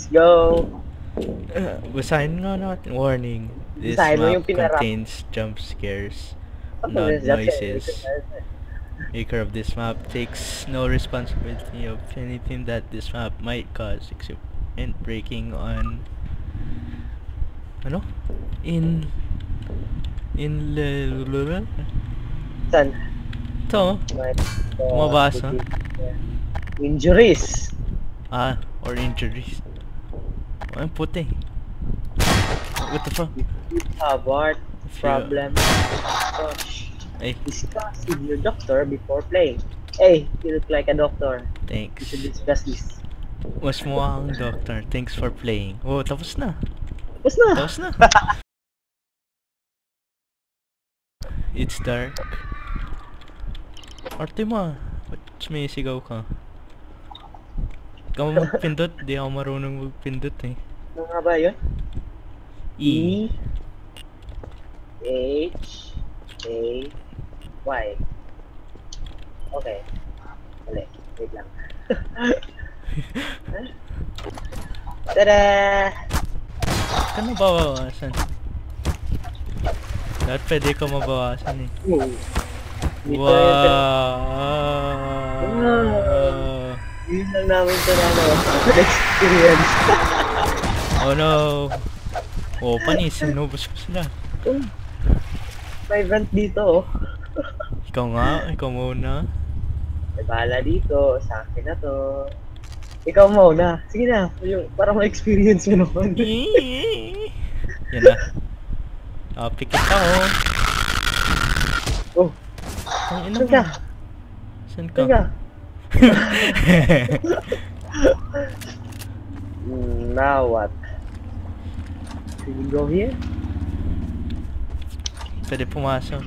Let's go. Uh, basahin nga natin. Warning. This Basahin map contains jump scares. What Loud is that? noises. Maker of this map takes no responsibility of anything that this map might cause except in breaking on ano? In in le- Saan? to Mabasa. Injuries. ah or injuries. Ay puti. What the fuck? Abort. You- Problem. Gosh. Ay, Discuss with your doctor before playing. Hey, you look like a doctor. You thanks. should discuss this. Mas mukha kang doctor. Thanks for playing. Oh, tapos na. Tapos na. Tapos na. It's dark. Arte mo ah. Ba't sumisigaw ka? Ikaw magpindot? Di ako marunong magpindot eh. Ano nga ba yun? E. H A Y. Okay. Mali. Wait lang. Tada! Kano babawasan? Dapat pwede ko mabawasan eh. Yung pin- Wow! Yun lang namin na ano, experience. Oh no! Oh, panis. Sinubos ko sila. Oh. May vent dito oh. Ikaw nga. Ikaw muna. May bahala dito. Sa akin na to. Ikaw muna. Sige na. Yung, para ma-experience mo naman. Yan na. Ah, pikit ako. oh, Ang ina saan ka? Saan ka? Saan ka? Now what? Should we go here? Pwede pumasok.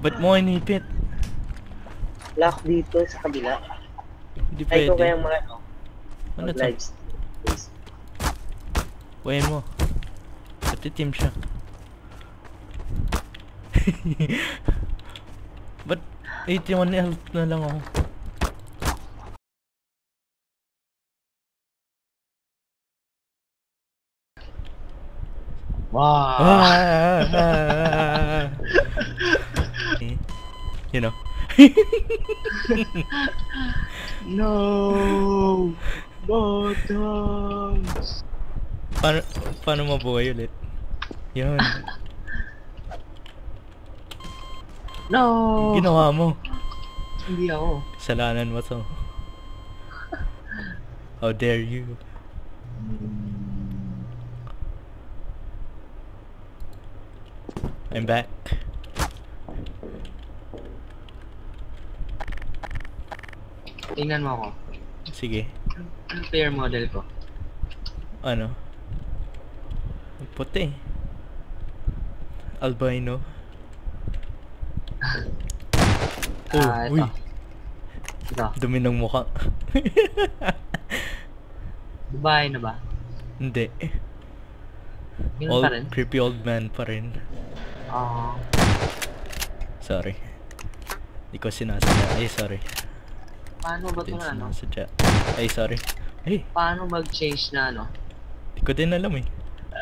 Ba't mo inipit? Lock dito sa kabila. Hindi Ay, ko pwede. kayang mga ano. Ano to? Buhayin mo. Pati team siya. Ba't 81 health na lang ako? Wow! Ah! you know. No! Bottoms! Paano, paano mabuhay ulit? Yun. No! Ginawa mo. Hindi ako. Kasalanan mo to. How dare you? I'm back. Tingnan mo ako. Sige. Ano player model ko? Ano? Puti. Albino. Oh, Ah, ito. uy. Ito. Dumi ng mukha. Dubai na ba? Hindi. Yun Old, creepy old man pa rin. Ah. Sorry. Di ko sinasadya. Ay, sorry. paano ba ito na ano? Ay, sorry. Ay, Paano mag-change na ano? di ko din alam eh.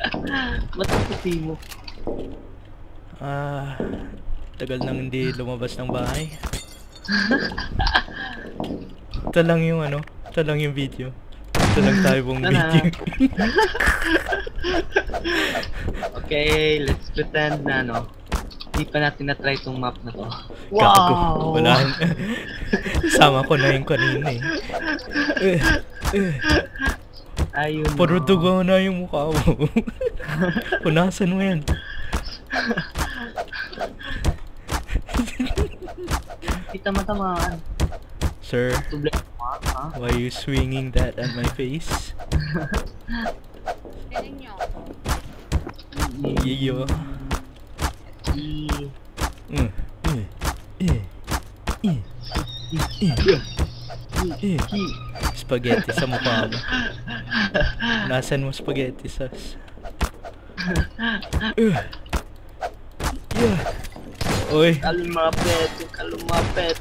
Ba't ang puti mo? Ah, tagal nang hindi lumabas ng bahay. Ito lang yung ano, ito lang yung video. Ito lang tayo pong video. Okay, let's pretend na ano. Hindi pa natin na-try tong map na to. Gago. Wala. Sama ko na yung kanina eh. Ayun. Puro dugo na yung mukha mo. Punasan mo yan. Kita matamaan. Sir, Tuble why you swinging that at my face? Tinig niyo ako. Yiyo. I- Mm. Spaghetti sa mukha mo. Nasaan mo spaghetti sauce? Uh. Yeah. Oy, Kalumapet, kalumapet.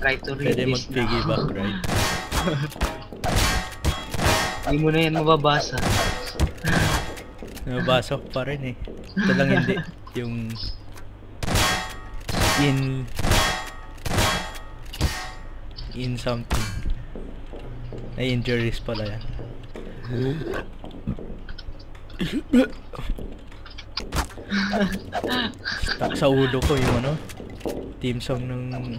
Try to read pwede mag-piggyback, right? Hindi mo na yan mababasa. Nabasa ko pa rin eh. Ito lang hindi. Yung... In... In something. Ay, injuries pala yan. Sa ulo ko yung ano, team song ng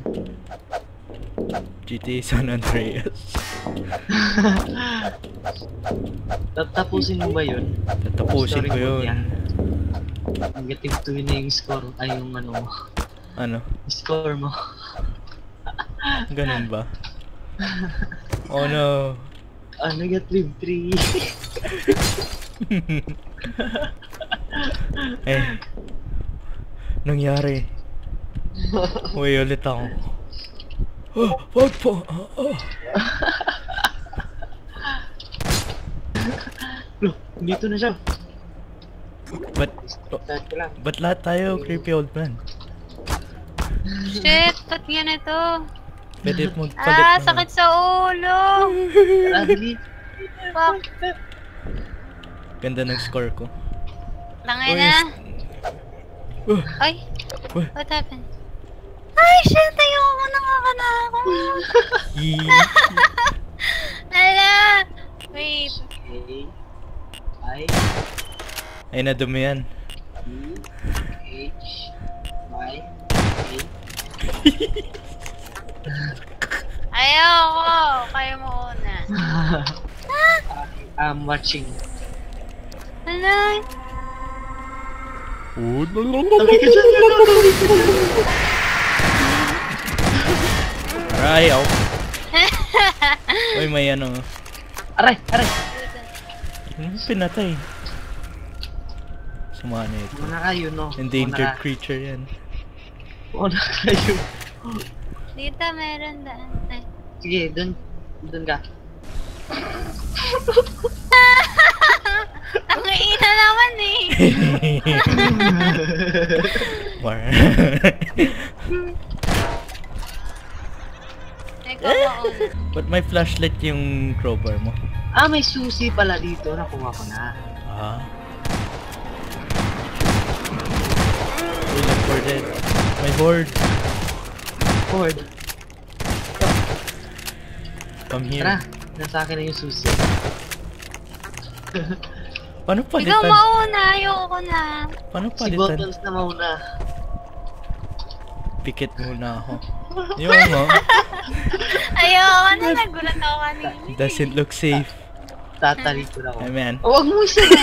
GTA San Andreas. Tatapusin mo ba yun? Tatapusin ko yun. yan. Negative 2 na yung score. Ay, yung ano mo. Ano? Score mo. Ganun ba? Oh no. Ah, negative 3. eh. Nangyari. Uy, ulit ako. Oh, wag po. Oh, oh. Look, dito na siya. But, lang. but lahat tayo creepy old man. Shit, ba't ganito? Pwede magpalit Ah, ng- sakit sa ulo! Fuck, Ganda ng score ko. tangay Uy, na. Ay, Uy. what happened? Ay, shit, ayoko nakakana ako. yee. Ala! Wait, Okay. I, Ay, nadumi yan. U, H, Y, A. ayoko. Kayo mo una. I'm watching. Ala, Tabi ka dyan! Aray, ako. Uy, may ano. Aray! Aray! Hmm, pinatay. Sumana ito. Muna kayo, no? Endangered Muna creature yan. Muna kayo. dito meron daan. Ay. Sige, dun. Dun ka. Ang ina naman eh. War. Ikaw. But may flashlight yung crowbar mo. Ah, may susi pala dito. Nakuha ko na. Ah. Uy, for dead. May horde. Ford. Come here. Tara. Nasa akin na yung susi. Paano Ikaw palitan? mauna, ayoko na. Paano Si palitan? Bottles na mauna. Pikit muna ako. Yung mo, Ayoko na, nagulat ako kanina. doesn't look safe. Tatalikod ako. Ay man. Oh, wag mo dito.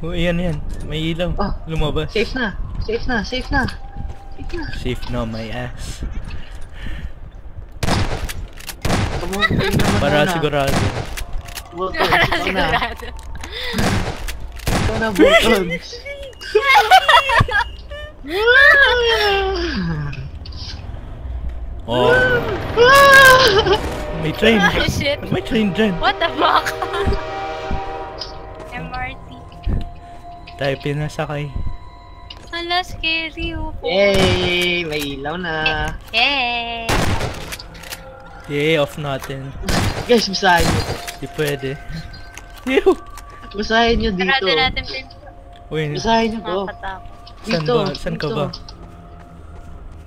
Oh, yan yan. May ilaw. Oh. Lumabas. Safe na. Safe na. Safe na. Safe na. Safe no, my ass. Para sigurado. Para na. sigurado. Ikaw na, Bottles. Oh, may train. Ah, shit. May train dyan. What the fuck? MRT. Tayo pinasakay. Hala, scary oh. Yay! May ilaw na. Yay! Yay, off natin. Guys, basahin nyo. Di pwede. Ew! Basahin nyo dito. Sarado natin pinto. Uy, Basahin nyo to. Nakakatakot. saan Dito. ba? Saan ka dito. ba?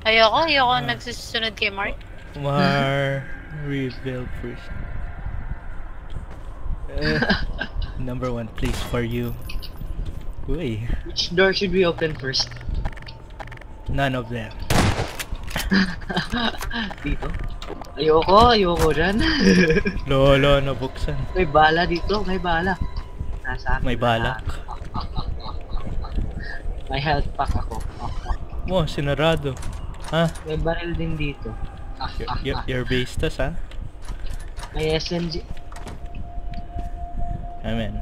Ayoko, ayoko nagsusunod kay Mark. Mar... Reveal first. Eh, number one place for you. Uy, Which door should we open first? none of them. Dito. Ayoko, ayoko dyan. Lolo, nabuksan. may bala dito, may bala. Nasa akin May na. balak. May health pack ako. Mo, sinarado. Ha? May barrel din dito. Your, your base tas, ha? May SMG. Amen.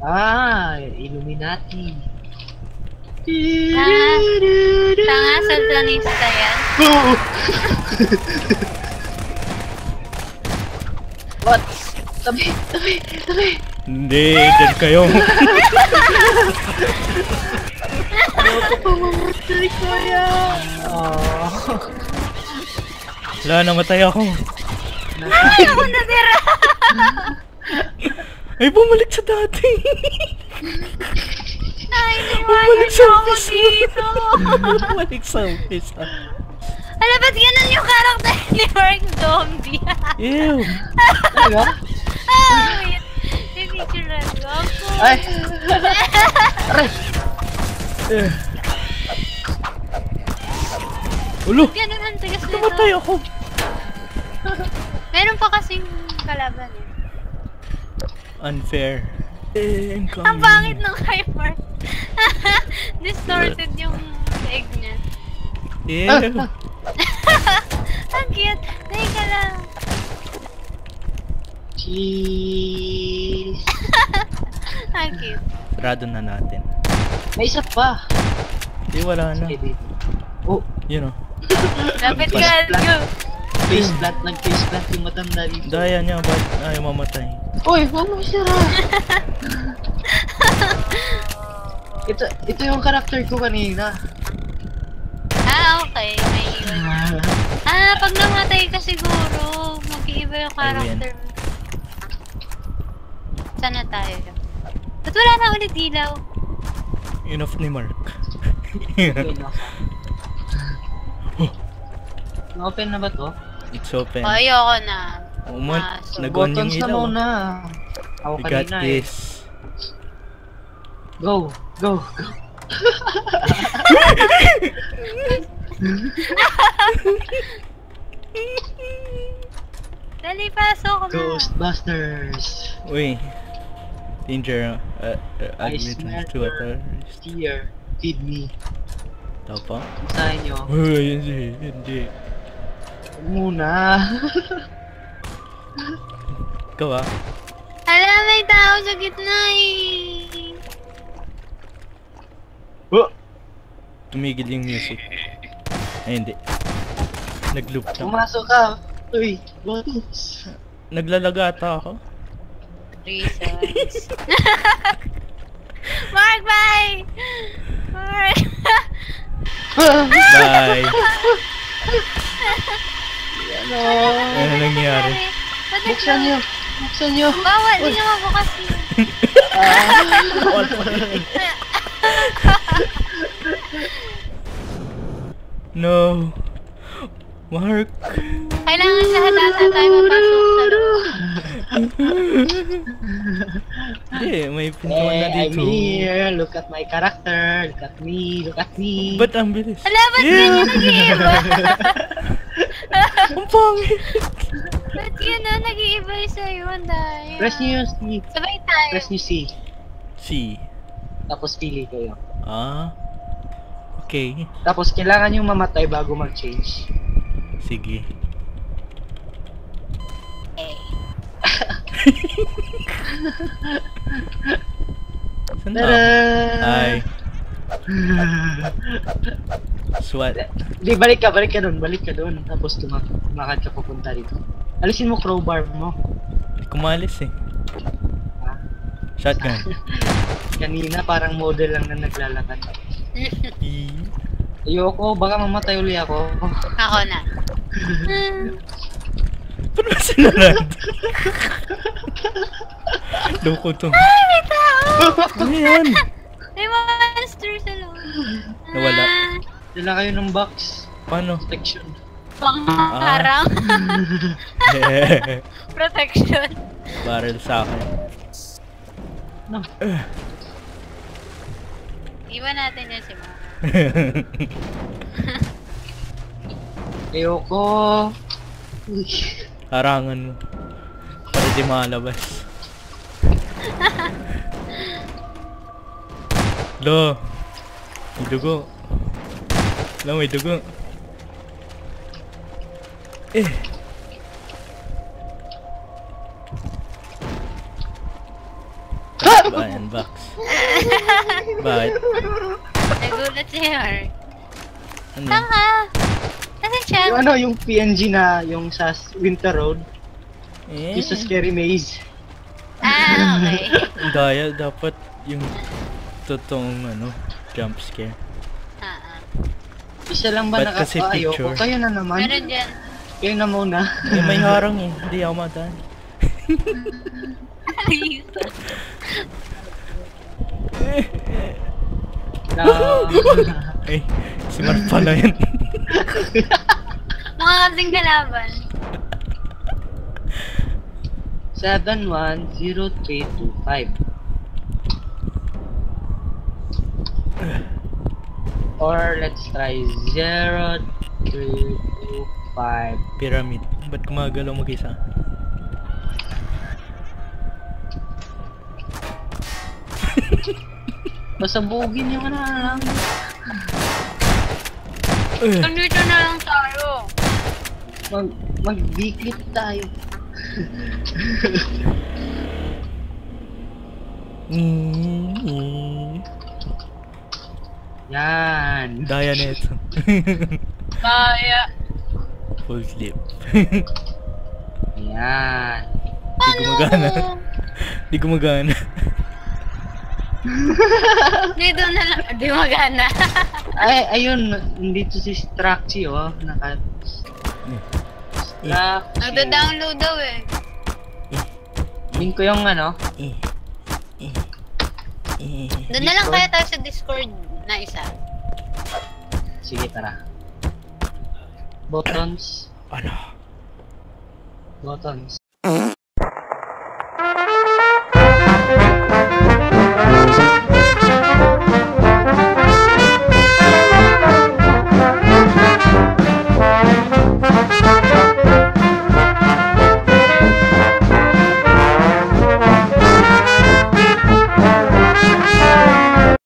Ah, Illuminati. Tanga sa planista yan. Oh! What? Tabi, tabi, tabi. Hindi, dyan kayo. Ayoko pa mamatay kaya. Oh. Wala, namatay ako. Ay, ako natira! Ay, bumalik sa dati. Nainiwanan Bumalik niyo sa ako dito! bumalik sa umpisa. Alam, ba't ganun yung karakter ni Mark Zombie? Ew. Talaga? Ah, wait. Ko ako. Ay! Aray! Eh. Ulo, Ganun ang tigas nito. namatay ako. Meron pa kasing kalaban eh. Unfair. Eh, Ang pangit ng Mark. Distorted yung egg niya. Ew. Ang cute. Teka lang. Cheese! Ang cute. Sarado na natin. May isa pa! Di wala na. Sige dito. Oh, You know. Lapit ka. plant. Go. face plant. Nag-face plant yung matanda dito. Daya niya, ba't ayaw mamatay? Uy, huwag mo sira! ito, ito yung karakter ko kanina. Ah, okay. May iwan. Ah, pag namatay ka siguro, mag-iiba yung character mo. Saan na tayo? Ba't wala na ulit ilaw? Enough ni Mark. Na. Na-open na ba to? It's open. Oh, ayoko na. Oh, man, Ah, so nag-on yung Buttons na ilaw. muna. Ako We got kanina eh. this. Go, go, go. Dali, pasok na. Ghostbusters. Uy. Danger. Uh, uh, I admit smell to a. Here, feed me. Tapa? Sa inyo. Uy, hindi, hindi. Muna. Ikaw ah. Hala, may tao sa gitna eh. oh, Tumigil yung music. Ay, hindi. Nag-loop lang. pumasok ka. Uy, buttons. Naglalagata ako. Reasons. Mark, bye! Mark! Bye. Ano? Ano nangyari? Buksan nyo. Buksan nyo. Bawal, di naman bukas yun. No. Mark. Kailangan lahat ata tayo mapasok sa loob. Hindi, may pintuan na Hey, I'm dito. here. Look at my character. Look at me. Look at me. Ba't ang bilis? Hala, ba't ganyan nag-iiba? Ang pangit. ba't yun na nag-iiba yung sa'yo? Ang daya. Press nyo yung C. Sabay tayo. Press nyo C. C. Tapos pili kayo. Ah. Okay. Tapos kailangan yung mamatay bago mag-change. Sige. Saan na? Tada! Ay. SWAT. Di, balik ka, balik ka doon, balik ka doon. Tapos tumak tumakad ka papunta dito. Alisin mo crowbar mo. Hindi kumalis eh. Ha? Shotgun. Kanina parang model lang na naglalakad. Ayoko, baka mamatay uli ako. Ako na. Paano ba sinarad? Loko to. Ay, may tao! Ano yan? May monster sa loob. Nawala. Ah, Dala kayo ng box. Paano? Protection. Pangharang. Protection. Barrel sa akin. No. Iwan natin yan si Mama. Ayoko. Uy. Harangan mo. Para di malabas. Lo. May dugo. Lo, may dugo. Eh. Bayan box. Bakit? Nagulat si Mark. Ano? Saan ka? Nasaan siya? Yung ano, yung PNG na, yung sa Winter Road, Eh. yung sa Scary Maze. Okay. Daya, dapat yung totoong ano, jump scare. Ah, ah. Isa lang ba Ba't kasi nakaka- Ayoko. picture? Kayo na naman. Meron dyan. Kayo na muna. Eh, may harang eh. Hindi ako madaan. Na, Eh, si Mark pala yun. Mga kasing kalaban. 710325. Or let's try 0325. Pyramid. Ba't gumagalaw mag-isa? Masabugin niyo ka na lang. Eh, Nandito na lang tayo. Mag, mag-declip tayo. Mm, Yan. Daya neto. Kaya. Full clip. Yan. Di gumagana. Di gumagana. Dito na lang. Di magana. Ay, ayun. Nandito si Straxy, oh. Naka... Straxy. Nagda-download daw eh. Link ko yung ano. Eh, eh, eh. Doon na lang kaya tayo sa Discord na isa. Sige, tara. Buttons. Ano? Buttons.